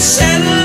send